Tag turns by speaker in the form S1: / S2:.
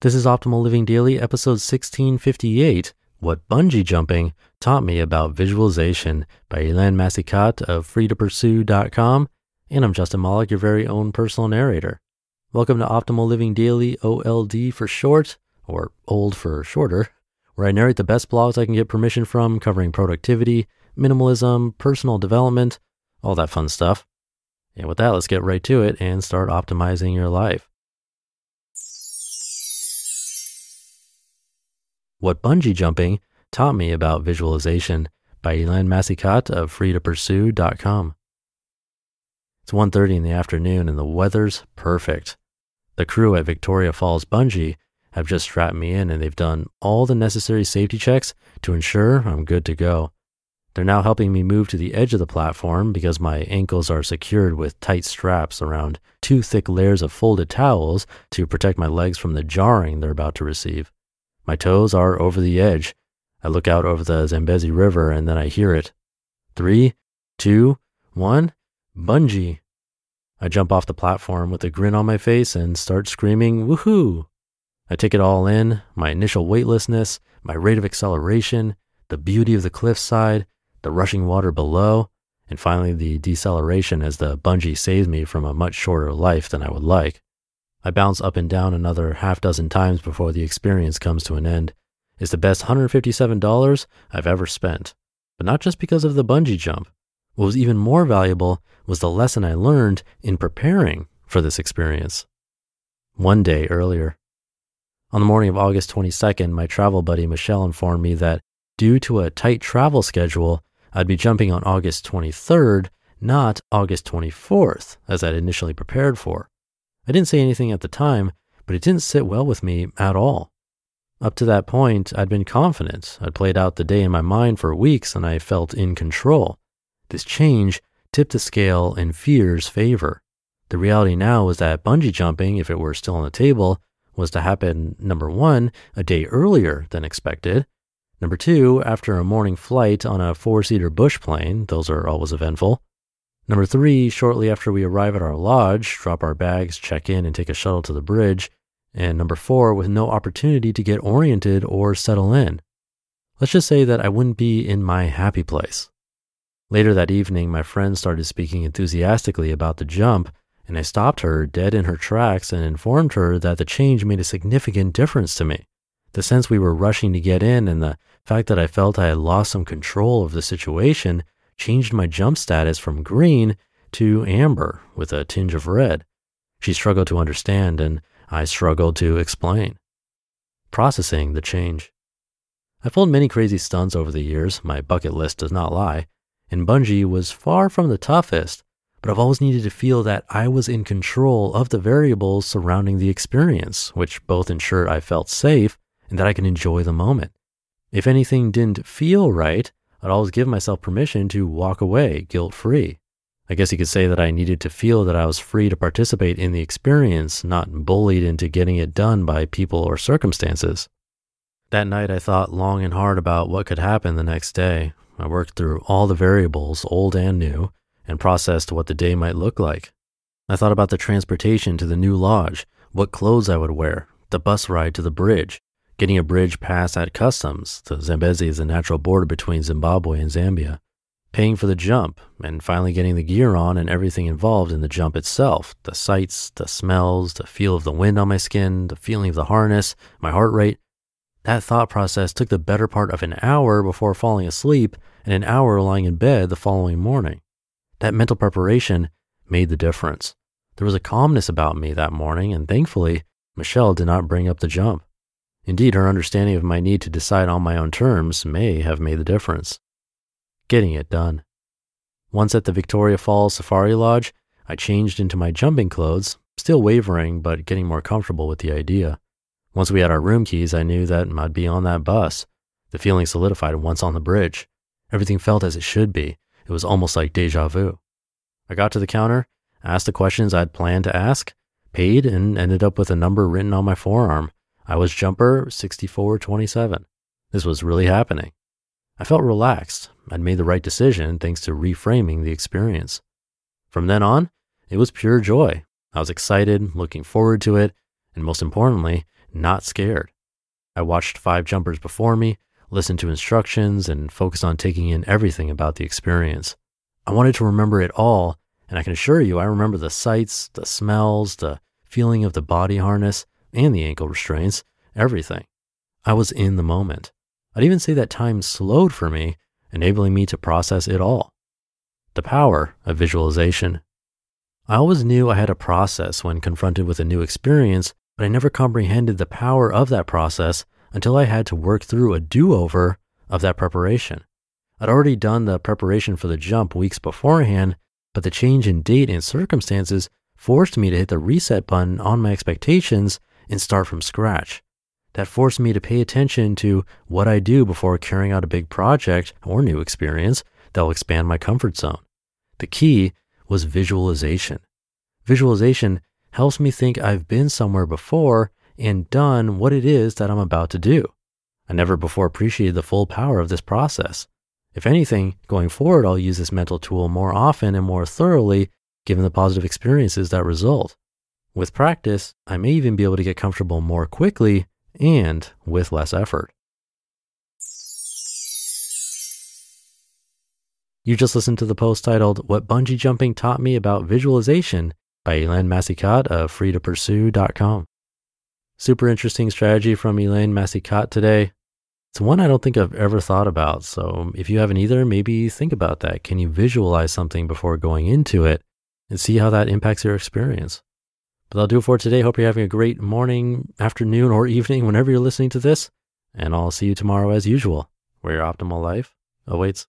S1: This is Optimal Living Daily, episode 1658 What Bungee Jumping Taught Me About Visualization by Helene Massicotte of freetopursue.com. And I'm Justin Malik, your very own personal narrator. Welcome to Optimal Living Daily, OLD for short, or old for shorter, where I narrate the best blogs I can get permission from covering productivity, minimalism, personal development, all that fun stuff. And with that, let's get right to it and start optimizing your life. What Bungee Jumping Taught Me About Visualization by Helene Massicotte of freetopursue.com. It's 1.30 in the afternoon and the weather's perfect. The crew at Victoria Falls Bungee have just strapped me in and they've done all the necessary safety checks to ensure I'm good to go. They're now helping me move to the edge of the platform because my ankles are secured with tight straps around two thick layers of folded towels to protect my legs from the jarring they're about to receive. My toes are over the edge. I look out over the Zambezi River and then I hear it. Three, two, one, bungee. I jump off the platform with a grin on my face and start screaming, woohoo! I take it all in my initial weightlessness, my rate of acceleration, the beauty of the cliffside, the rushing water below, and finally the deceleration as the bungee saves me from a much shorter life than I would like. I bounce up and down another half dozen times before the experience comes to an end. It's the best $157 I've ever spent. But not just because of the bungee jump. What was even more valuable was the lesson I learned in preparing for this experience. One day earlier. On the morning of August 22nd, my travel buddy Michelle informed me that due to a tight travel schedule, I'd be jumping on August 23rd, not August 24th, as I'd initially prepared for. I didn't say anything at the time, but it didn't sit well with me at all. Up to that point, I'd been confident. I'd played out the day in my mind for weeks and I felt in control. This change tipped the scale in fear's favor. The reality now was that bungee jumping, if it were still on the table, was to happen number one, a day earlier than expected. Number two, after a morning flight on a four seater bush plane, those are always eventful. Number three, shortly after we arrive at our lodge, drop our bags, check in, and take a shuttle to the bridge. And number four, with no opportunity to get oriented or settle in. Let's just say that I wouldn't be in my happy place. Later that evening, my friend started speaking enthusiastically about the jump, and I stopped her dead in her tracks and informed her that the change made a significant difference to me. The sense we were rushing to get in and the fact that I felt I had lost some control of the situation changed my jump status from green to amber with a tinge of red. She struggled to understand, and I struggled to explain. Processing the change. I've pulled many crazy stunts over the years, my bucket list does not lie, and bungee was far from the toughest, but I've always needed to feel that I was in control of the variables surrounding the experience, which both ensured I felt safe and that I can enjoy the moment. If anything didn't feel right, I'd always give myself permission to walk away guilt free. I guess you could say that I needed to feel that I was free to participate in the experience, not bullied into getting it done by people or circumstances. That night, I thought long and hard about what could happen the next day. I worked through all the variables, old and new, and processed what the day might look like. I thought about the transportation to the new lodge, what clothes I would wear, the bus ride to the bridge, getting a bridge pass at customs. The Zambezi is the natural border between Zimbabwe and Zambia. Paying for the jump, and finally getting the gear on and everything involved in the jump itself the sights, the smells, the feel of the wind on my skin, the feeling of the harness, my heart rate. That thought process took the better part of an hour before falling asleep and an hour lying in bed the following morning. That mental preparation made the difference. There was a calmness about me that morning, and thankfully, Michelle did not bring up the jump. Indeed, her understanding of my need to decide on my own terms may have made the difference. Getting it done. Once at the Victoria Falls Safari Lodge, I changed into my jumping clothes, still wavering, but getting more comfortable with the idea. Once we had our room keys, I knew that I'd be on that bus. The feeling solidified once on the bridge. Everything felt as it should be. It was almost like deja vu. I got to the counter, asked the questions I'd planned to ask, paid, and ended up with a number written on my forearm. I was jumper 6427. This was really happening. I felt relaxed. I'd made the right decision thanks to reframing the experience. From then on, it was pure joy. I was excited, looking forward to it, and most importantly, not scared. I watched five jumpers before me, listened to instructions, and focused on taking in everything about the experience. I wanted to remember it all, and I can assure you I remember the sights, the smells, the feeling of the body harness, and the ankle restraints, everything. I was in the moment. I'd even say that time slowed for me, enabling me to process it all. The power of visualization. I always knew I had a process when confronted with a new experience, but I never comprehended the power of that process until I had to work through a do over of that preparation. I'd already done the preparation for the jump weeks beforehand, but the change in date and circumstances forced me to hit the reset button on my expectations and start from scratch. That forced me to pay attention to what I do before carrying out a big project or new experience that will expand my comfort zone. The key was visualization. Visualization helps me think I've been somewhere before and done what it is that I'm about to do. I never before appreciated the full power of this process. If anything, going forward, I'll use this mental tool more often and more thoroughly given the positive experiences that result. With practice, I may even be able to get comfortable more quickly and with less effort. You just listened to the post titled What Bungee Jumping Taught Me About Visualization by Helene Massicotte of freetopursue.com. Super interesting strategy from Helene Massicotte today. It's one I don't think I've ever thought about. So if you haven't either, maybe think about that. Can you visualize something before going into it and see how that impacts your experience? But that'll do it for today. Hope you're having a great morning, afternoon, or evening whenever you're listening to this. And I'll see you tomorrow as usual, where your optimal life awaits.